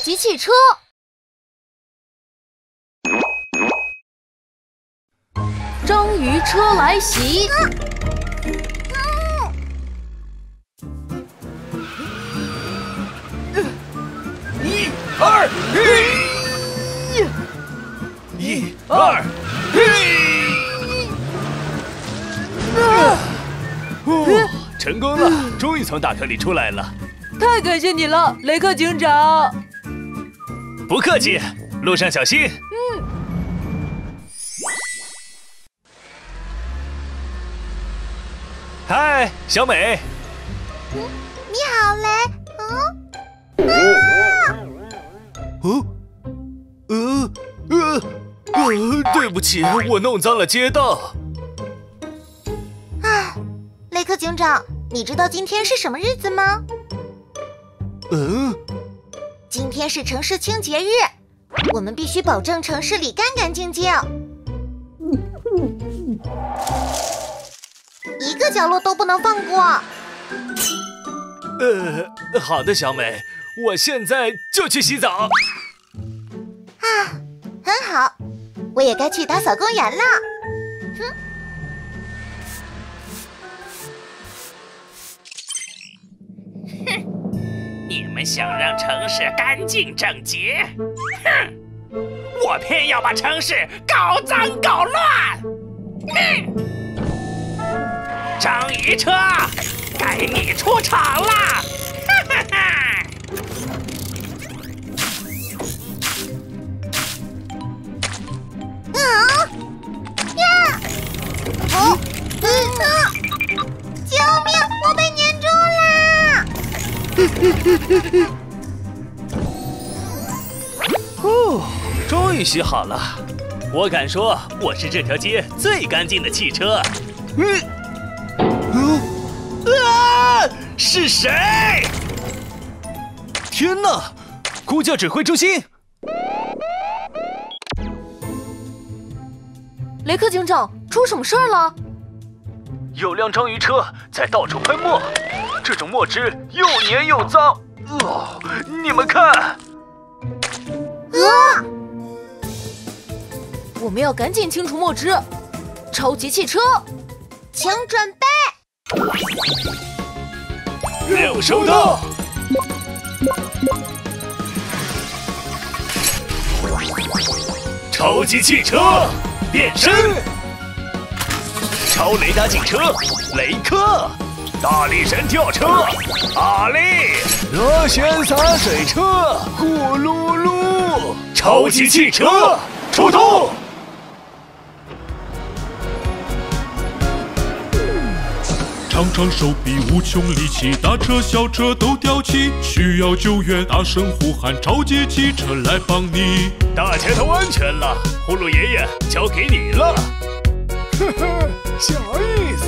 级汽车。章鱼车来袭！一二嘿，一二嘿，哦，成功了，终于从大坑里出来了。太感谢你了，雷克警长。不客气，路上小心。嗯。嗨，小美。嗯，你好，雷。嗯。哦。呃呃呃，对不起，我弄脏了街道。啊，雷克警长，你知道今天是什么日子吗？嗯。今天是城市清洁日，我们必须保证城市里干干净净，一个角落都不能放过。呃，好的，小美，我现在就去洗澡。啊，很好，我也该去打扫公园了。想让城市干净整洁，哼！我偏要把城市搞脏搞乱。哼！章鱼车，该你出场了！哈哈哈！嗯！呀！哦！哦，终于洗好了。我敢说，我是这条街最干净的汽车。嗯，嗯，啊！是谁？天哪！呼叫指挥中心。雷克警长，出什么事儿了？有辆章鱼车在到处喷墨，这种墨汁又黏又脏。哦，你们看。啊！我们要赶紧清除墨汁。超级汽车，请准备。任务收到。超级汽车变身。超雷达警车雷克，大力神吊车阿力，螺旋洒水车呼噜噜，超级汽车出动。长长手臂，无穷力气，大车小车都吊起，需要救援，大声呼喊，超级汽车来帮你。大家都安全了，呼噜爷爷交给你了。呵呵，小意思。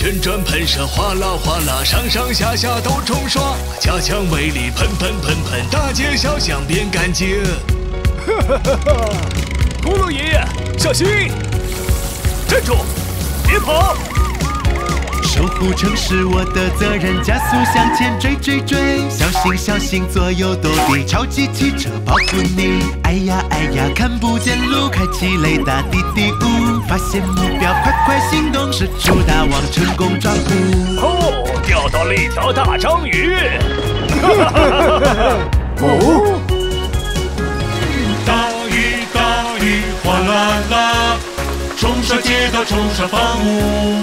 旋转喷射，哗啦哗啦，上上下下都冲刷，加强威力，喷喷喷喷，大街小巷变干净。哈哈哈哈！呼噜爷爷，小心！站住，别跑！守护城市我的责任，加速向前追追追，小心小心左右躲避，超级汽车保护你。哎呀哎呀，看不见路，开启雷达滴滴呜，发现目标，快快行动，射出大王，成功抓捕。哦，钓到了一条大章鱼！哈哈哈哈哈！哦，大鱼大鱼哗啦啦，冲刷街道，冲刷房屋。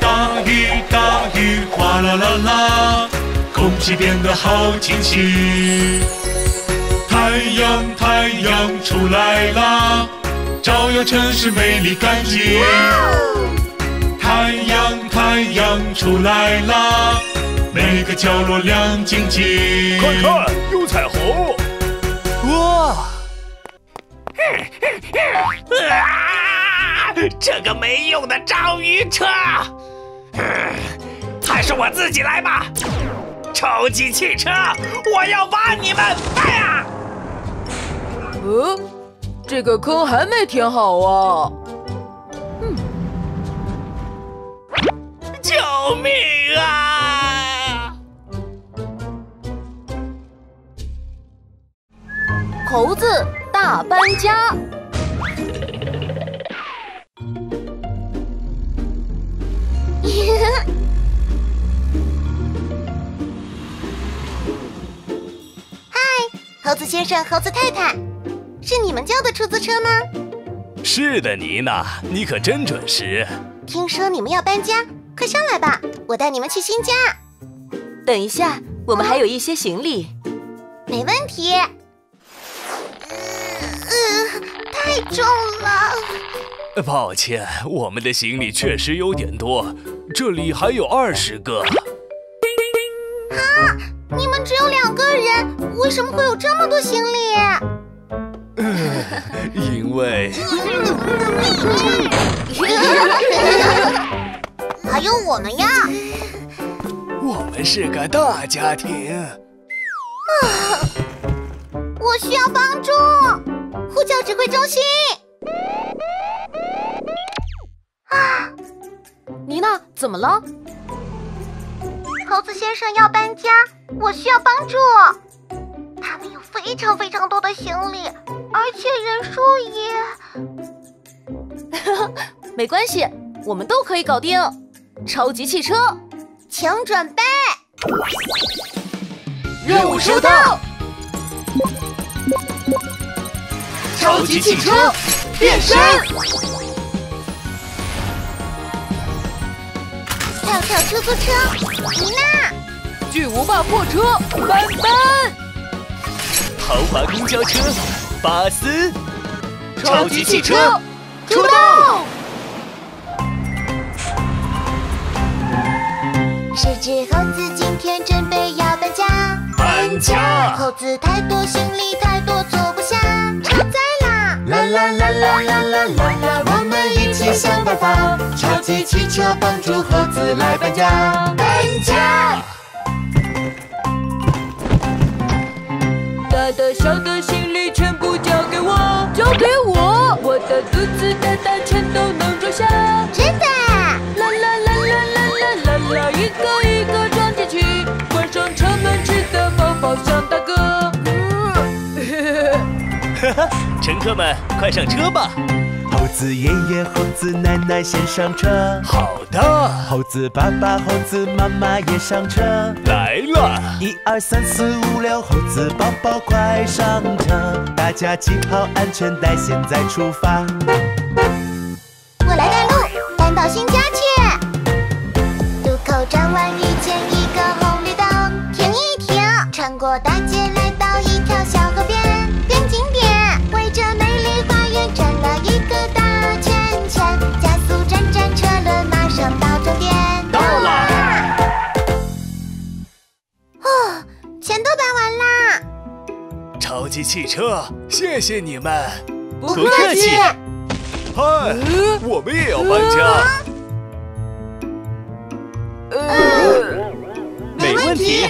大雨大雨哗啦啦啦，空气变得好清新。太阳太阳出来啦，照耀城市美丽干净。太阳太阳出来啦，每个角落亮晶晶。快看，有彩虹！哇！这个没用的章鱼车！还是我自己来吧，超级汽车，我要把你们！哎呀！呃，这个坑还没填好啊！嗯，救命啊！猴子大搬家。嗨，猴子先生，猴子太太，是你们叫的出租车吗？是的，妮娜，你可真准时。听说你们要搬家，快上来吧，我带你们去新家。等一下，我们还有一些行李。没问题。呃，太重了。抱歉，我们的行李确实有点多，这里还有二十个。啊！你们只有两个人，为什么会有这么多行李？因为还有我们呀。我们是个大家庭。啊！我需要帮助，呼叫指挥中心。啊！妮娜，怎么了？猴子先生要搬家，我需要帮助。他们有非常非常多的行李，而且人数也 没关系，我们都可以搞定。超级汽车，请准备。任务收到。超级汽车变身。跳跳出租车，妮娜。巨无霸货车，斑斑。豪华公交车，巴斯超级汽车出动。十只猴子今天准备要搬家，搬家。猴子太多，行李太多，坐不下，超载啦！啦啦啦啦啦啦啦啦！我们一起想办法，超级汽车帮助猴子来搬家，搬家。的肚子大大，全都能装下。真的？啦啦啦啦啦啦啦啦，一个一个装进去，关上车门，吃的饱饱像大哥。哈哈，乘客们快上车吧！猴子爷爷、猴子奶奶先上车。好的。猴子爸爸、猴子妈妈也上车。来了！一二三四五六，猴子宝宝快上车！大家系好安全带，现在出发。汽车，谢谢你们。不客气。嗨，我们也要搬家。呃，没问题。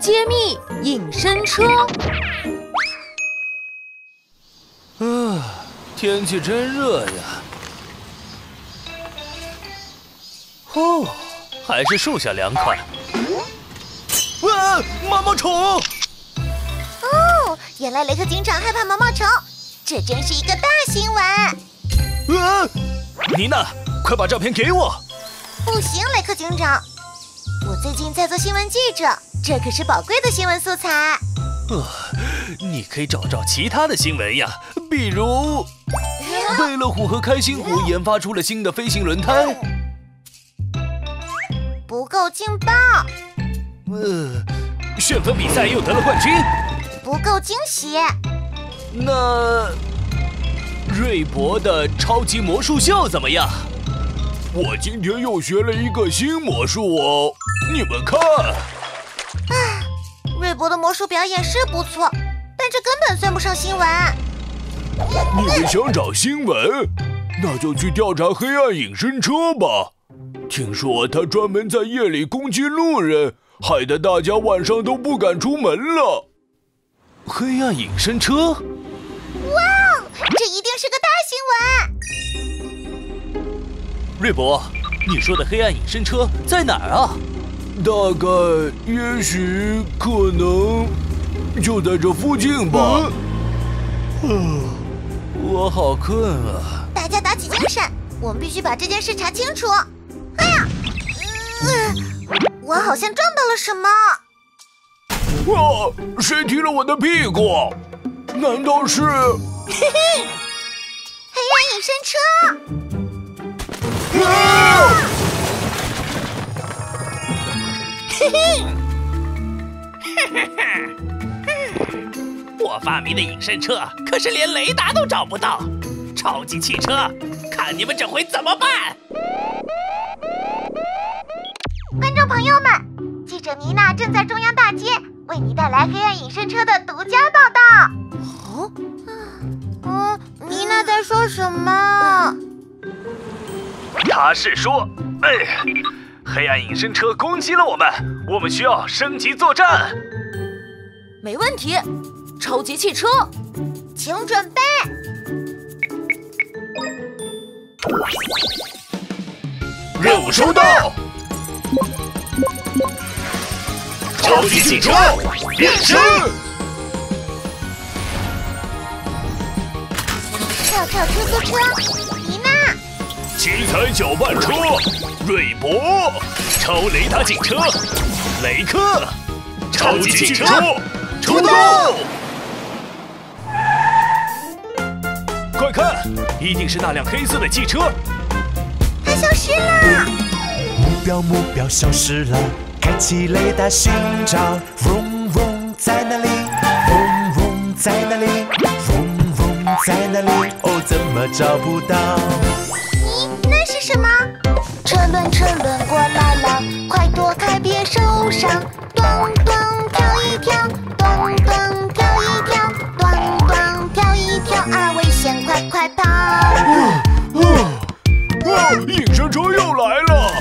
揭秘隐身车。啊，天气真热呀！哦，还是树下凉快。哇，毛毛虫！哦，原来雷克警长害怕毛毛虫，这真是一个大新闻。啊，妮娜，快把照片给我！不行，雷克警长，我最近在做新闻记者，这可是宝贵的新闻素材。呃，你可以找找其他的新闻呀，比如 贝乐虎和开心虎研发出了新的飞行轮胎。不够劲爆。呃，旋风比赛又得了冠军。不够惊喜。那瑞博的超级魔术秀怎么样？我今天又学了一个新魔术哦，你们看。啊，瑞博的魔术表演是不错，但这根本算不上新闻。你们想找新闻，那就去调查黑暗隐身车吧。听说他专门在夜里攻击路人，害得大家晚上都不敢出门了。黑暗隐身车？哇哦，这一定是个大新闻！瑞博，你说的黑暗隐身车在哪儿啊？大概、也许、可能，就在这附近吧。我好困啊！大家打起精神，我们必须把这件事查清楚。我好像撞到了什么。哇！谁踢了我的屁股？难道是？嘿嘿，黑暗隐身车！啊！嘿嘿，我发明的隐身车可是连雷达都找不到，超级汽车，看你们这回怎么办！众朋友们，记者妮娜正在中央大街为你带来黑暗隐身车的独家报道。哦，嗯，妮娜在说什么？他是说，哎，黑暗隐身车攻击了我们，我们需要升级作战。没问题，超级汽车，请准备。任务收到。超级汽车变身，跳跳出租车，妮娜。七彩搅拌车，瑞博，超雷达警车，雷克，超级汽车出动！快看，一定是那辆黑色的汽车。它消失了。目标目标消失了，开启雷达寻找，vroom vroom 在哪里？vroom vroom 在哪里？vroom vroom 在哪里？哦，怎么找不到？咦，那是什么？车轮车轮过来了，快躲开别受伤！咚咚跳一跳，咚咚跳一跳，咚咚跳一跳啊！危险，快快跑！啊！隐身车又来了！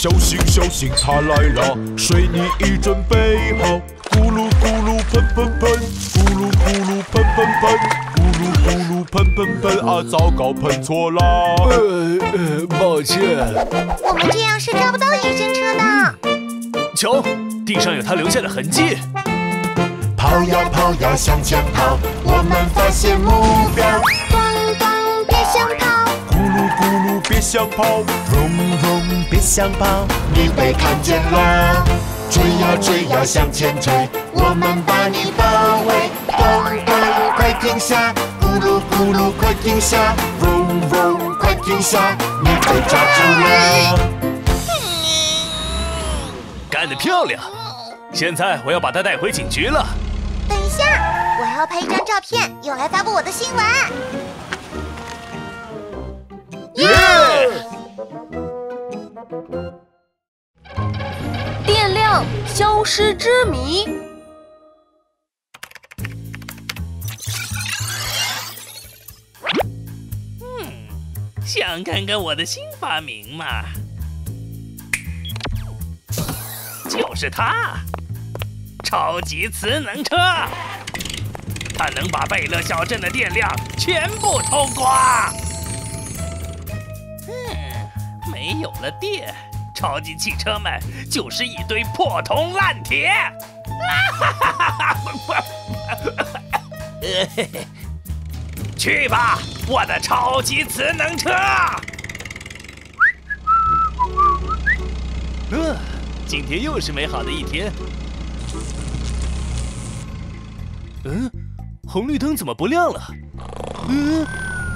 小心小心，它来了！水泥已准备好，咕噜咕噜喷喷喷，咕噜咕噜喷喷喷，咕噜咕噜喷喷喷啊！糟糕，喷错啦！呃呃，抱歉。我们这样是抓不到隐身车的。瞧，地上有他留下的痕迹。跑呀跑呀向前跑，我们发现目标。咚咚，别想跑！咕噜咕噜，别想跑！嗡嗡，别想跑，你被看见了！追呀追呀向前追，我们把你包围！咚咚，快停下！咕噜咕噜，快停下！嗡嗡，快停下！你被抓住了！干得漂亮！现在我要把他带回警局了。等一下，我还要拍一张照片，用来发布我的新闻。耶！电量消失之谜。想看看我的新发明吗？就是它，超级磁能车，它能把贝勒小镇的电量全部偷光。没有了电，超级汽车们就是一堆破铜烂铁。哈哈哈哈哈！去吧，我的超级磁能车！呃，今天又是美好的一天。嗯，红绿灯怎么不亮了？嗯，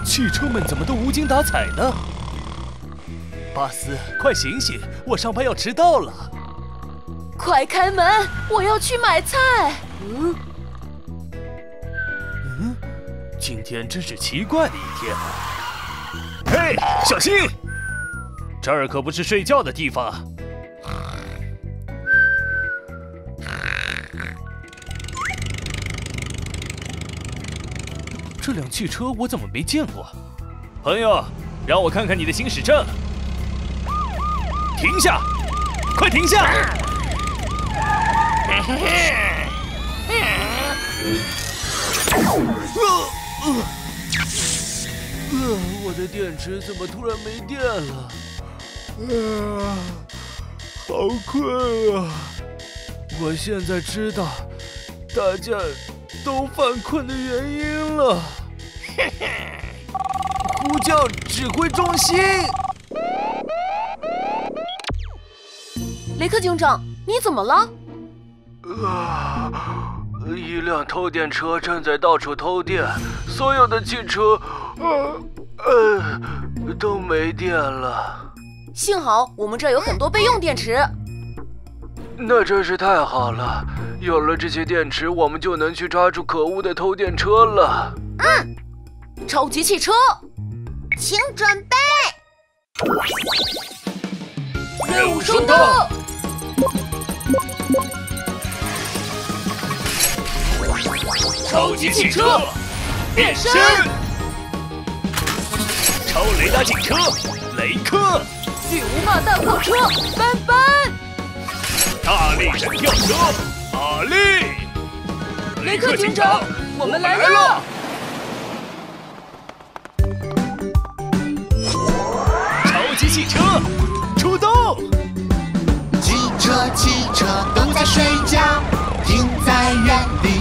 汽车们怎么都无精打采呢？巴斯，快醒醒，我上班要迟到了。快开门，我要去买菜。嗯，嗯，今天真是奇怪的一天。嘿，小心！这儿可不是睡觉的地方。这辆汽车我怎么没见过？朋友，让我看看你的行驶证。停下！快停下！呃呃呃，我的电池怎么突然没电了？啊，好困啊！我现在知道大家都犯困的原因了。呼叫指挥中心。雷克警长，你怎么了？啊！一辆偷电车正在到处偷电，所有的汽车，呃呃，都没电了。幸好我们这儿有很多备用电池。那真是太好了！有了这些电池，我们就能去抓住可恶的偷电车了。嗯，超级汽车，请准备，任务收到。超级汽车变身，超雷达警车雷克，巨无霸大货车斑斑，大力神跳车阿力，雷克警长，我们来了！超级汽车出动，汽车汽车都在睡觉，停在原地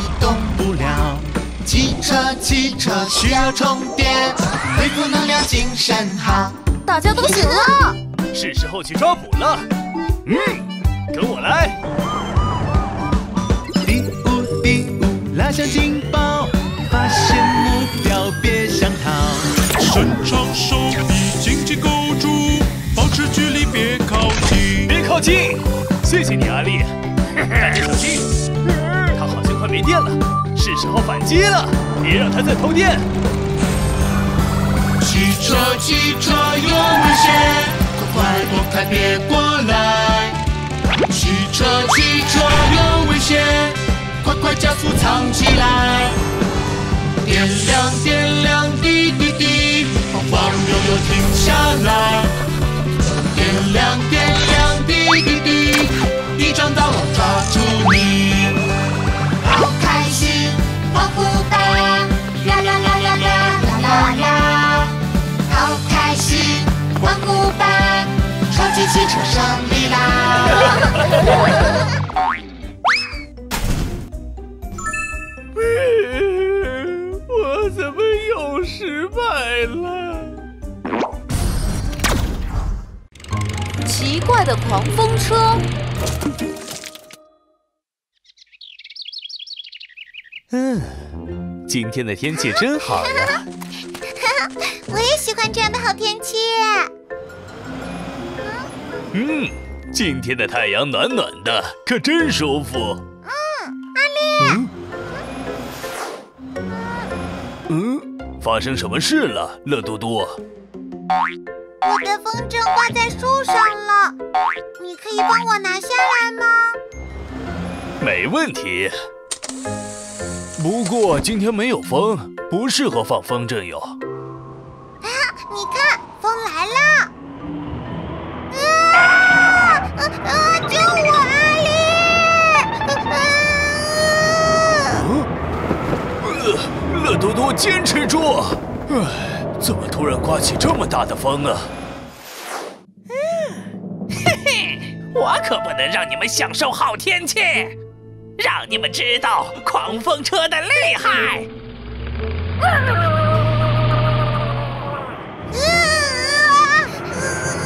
车汽车需要充电，恢复能量精神好。大家都醒了，是时候去抓捕了。嗯，跟我来。第五第五，拉响警报，发现目标别想逃。伸长手臂，紧紧勾住，保持距离别靠近。别靠近！谢谢你，阿力。大家小心，他好像快没电了，是时候反击了。别让他再偷电。汽车汽车有危险，快快躲开，别过来。汽车汽车有危险，快快加速藏起来。点亮点亮滴滴滴，晃晃悠悠停下来。点亮点亮滴滴滴，一张大网抓住你。汽车胜利啦！我怎么又失败了？奇怪的狂风车。嗯，今天的天气真好呀。我也喜欢这样的好天气。嗯，今天的太阳暖暖的，可真舒服。嗯，阿力。嗯，发生什么事了，乐嘟嘟？我的风筝挂在树上了，你可以帮我拿下来吗？没问题。不过今天没有风，不适合放风筝哟。啊，你看，风来了！坚持住！唉，怎么突然刮起这么大的风啊？嗯，嘿嘿，我可不能让你们享受好天气。让你们知道狂风车的厉害！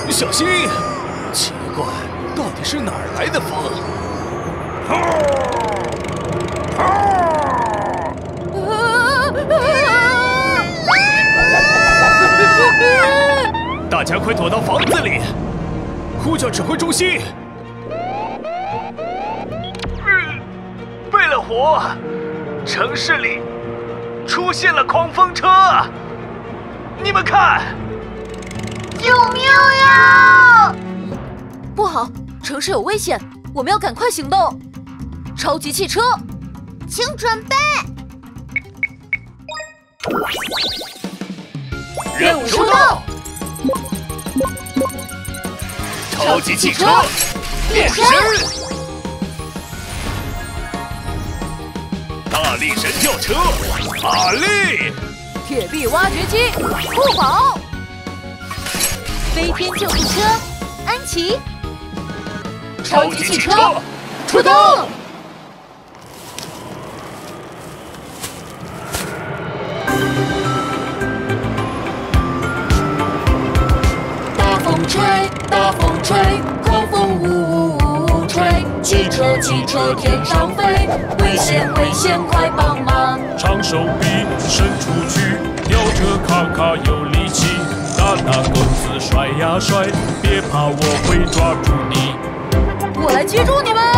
小心！奇怪，到底是哪儿来的风？家快躲到房子里！呼叫指挥中心！为了火，城市里出现了狂风车，你们看！救命呀！不好，城市有危险，我们要赶快行动！超级汽车，请准备。任务收到！超级汽车变身！大力神跳车马力！铁臂挖掘机酷宝！飞天救护车安琪！超级汽车出动！吹，狂风呜呜呜呜吹，汽车汽车天上飞，危险危险快帮忙！长手臂伸出去，吊车咔咔有力气，大大钩子甩呀甩，别怕我会抓住你。我来接住你们！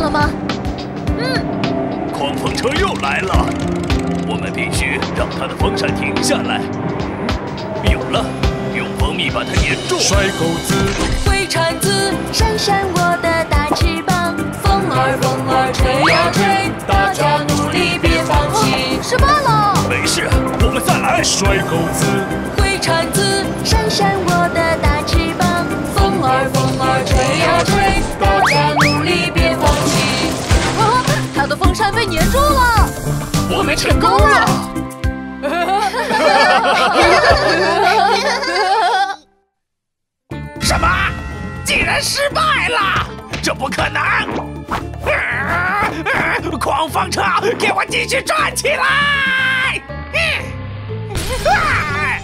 了吗？嗯狂风车又来了，我们必须让它的风扇停下来。有了，用蜂蜜把它粘住。甩钩子，挥铲子，扇扇我的大翅膀，风儿风儿吹呀吹，大家努力别放弃。失败了！没事，我们再来。甩钩子，成功了。什么？竟然失败了？这不可能！啊啊狂风车，给我继续转起来！嗯 啊